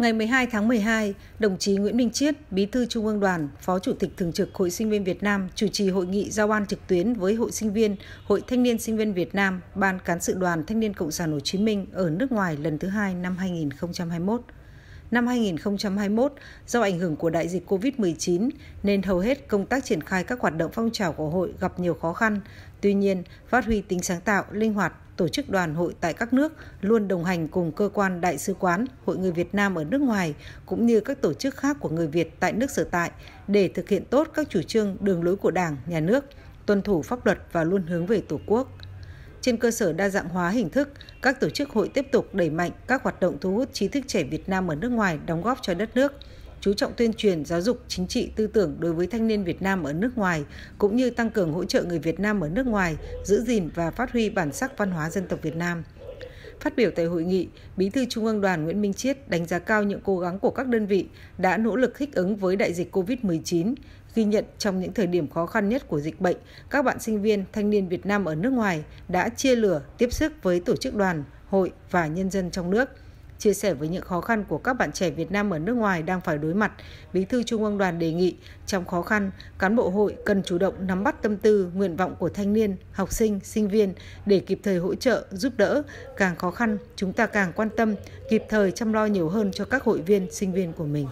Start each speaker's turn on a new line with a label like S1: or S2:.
S1: Ngày 12 tháng 12, đồng chí Nguyễn Minh Chiết, Bí thư Trung ương Đoàn, Phó Chủ tịch Thường trực Hội Sinh viên Việt Nam chủ trì hội nghị giao ban trực tuyến với Hội Sinh viên, Hội Thanh niên Sinh viên Việt Nam, Ban Cán sự Đoàn Thanh niên Cộng sản Hồ Chí Minh ở nước ngoài lần thứ hai năm 2021. Năm 2021, do ảnh hưởng của đại dịch COVID-19 nên hầu hết công tác triển khai các hoạt động phong trào của hội gặp nhiều khó khăn. Tuy nhiên, phát huy tính sáng tạo, linh hoạt, tổ chức đoàn hội tại các nước luôn đồng hành cùng cơ quan đại sứ quán, hội người Việt Nam ở nước ngoài cũng như các tổ chức khác của người Việt tại nước sở tại để thực hiện tốt các chủ trương đường lối của Đảng, Nhà nước, tuân thủ pháp luật và luôn hướng về Tổ quốc. Trên cơ sở đa dạng hóa hình thức, các tổ chức hội tiếp tục đẩy mạnh các hoạt động thu hút trí thức trẻ Việt Nam ở nước ngoài đóng góp cho đất nước, chú trọng tuyên truyền giáo dục chính trị tư tưởng đối với thanh niên Việt Nam ở nước ngoài, cũng như tăng cường hỗ trợ người Việt Nam ở nước ngoài giữ gìn và phát huy bản sắc văn hóa dân tộc Việt Nam. Phát biểu tại hội nghị, Bí thư Trung ương Đoàn Nguyễn Minh Chiết đánh giá cao những cố gắng của các đơn vị đã nỗ lực thích ứng với đại dịch COVID-19, ghi nhận trong những thời điểm khó khăn nhất của dịch bệnh, các bạn sinh viên, thanh niên Việt Nam ở nước ngoài đã chia lửa tiếp sức với tổ chức đoàn, hội và nhân dân trong nước. Chia sẻ với những khó khăn của các bạn trẻ Việt Nam ở nước ngoài đang phải đối mặt, Bí thư Trung ương Đoàn đề nghị trong khó khăn, cán bộ hội cần chủ động nắm bắt tâm tư, nguyện vọng của thanh niên, học sinh, sinh viên để kịp thời hỗ trợ, giúp đỡ. Càng khó khăn, chúng ta càng quan tâm, kịp thời chăm lo nhiều hơn cho các hội viên, sinh viên của mình.